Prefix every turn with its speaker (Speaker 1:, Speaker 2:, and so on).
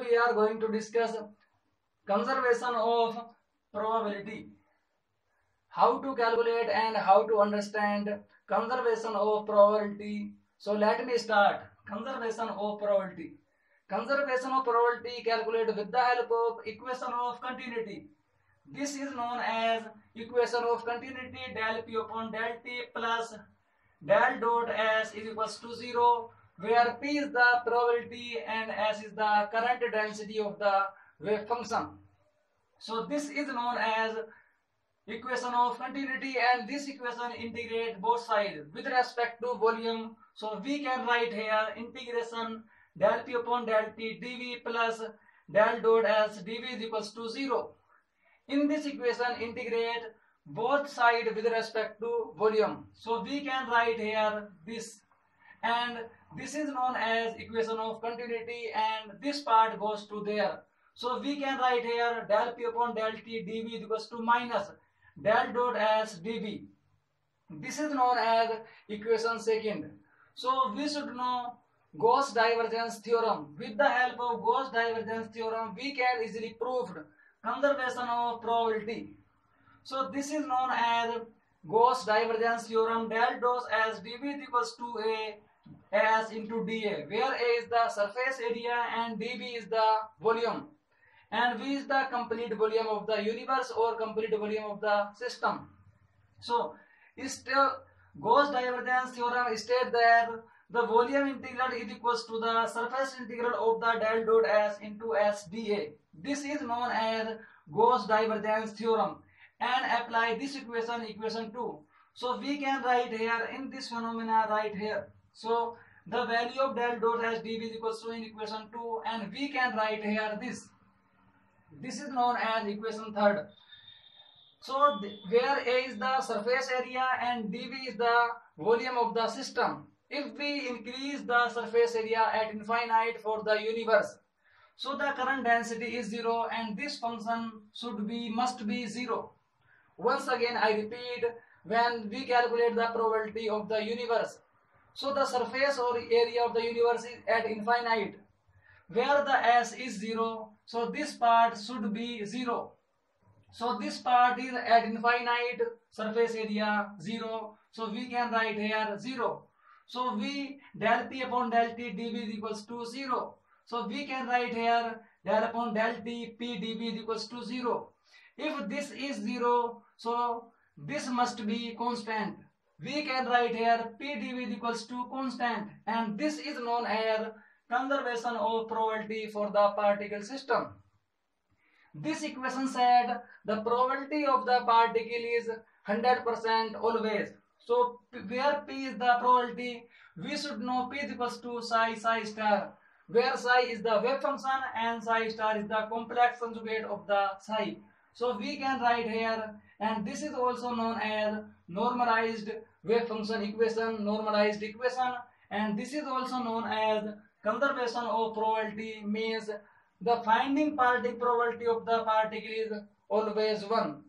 Speaker 1: we are going to discuss conservation of probability. How to calculate and how to understand conservation of probability. So let me start. Conservation of probability. Conservation of probability calculated with the help of equation of continuity. This is known as equation of continuity del p upon del t plus del dot s is equals to 0 where p is the probability and s is the current density of the wave function. So this is known as equation of continuity and this equation integrate both sides with respect to volume. So we can write here integration del p upon del t dv plus del dot s dv is equals to 0. In this equation integrate both sides with respect to volume. So we can write here this and this is known as equation of continuity and this part goes to there. So we can write here del p upon del t dv equals to minus del dot s dv. This is known as equation second. So we should know Gauss divergence theorem. With the help of Gauss divergence theorem, we can easily prove conservation of probability. So this is known as Gauss divergence theorem. Del dot s dv equals to a s into dA, where a is the surface area and dv is the volume and v is the complete volume of the universe or complete volume of the system. So, Gauss divergence theorem states that the volume integral is equals to the surface integral of the del dot s into s dA. This is known as Gauss divergence theorem and apply this equation equation 2. So we can write here in this phenomena right here. So the value of del dot s dv is equals to in equation 2 and we can write here this. This is known as equation third. So where A is the surface area and dV is the volume of the system. If we increase the surface area at infinite for the universe, so the current density is zero and this function should be must be zero. Once again I repeat when we calculate the probability of the universe. So the surface or area of the universe is at infinite where the s is zero so this part should be 0. So this part is at infinite surface area 0. So we can write here 0. So V del P upon del T dV is equals to 0. So we can write here del upon del T P dV is equals to 0. If this is 0, so this must be constant. We can write here P dV is equals to constant and this is known as conservation of probability for the particle system. This equation said the probability of the particle is 100% always. So where P is the probability, we should know P equals to psi psi star. Where psi is the wave function and psi star is the complex conjugate of the psi. So we can write here and this is also known as normalized wave function equation, normalized equation. And this is also known as conservation of probability means the finding particle probability of the particle is always 1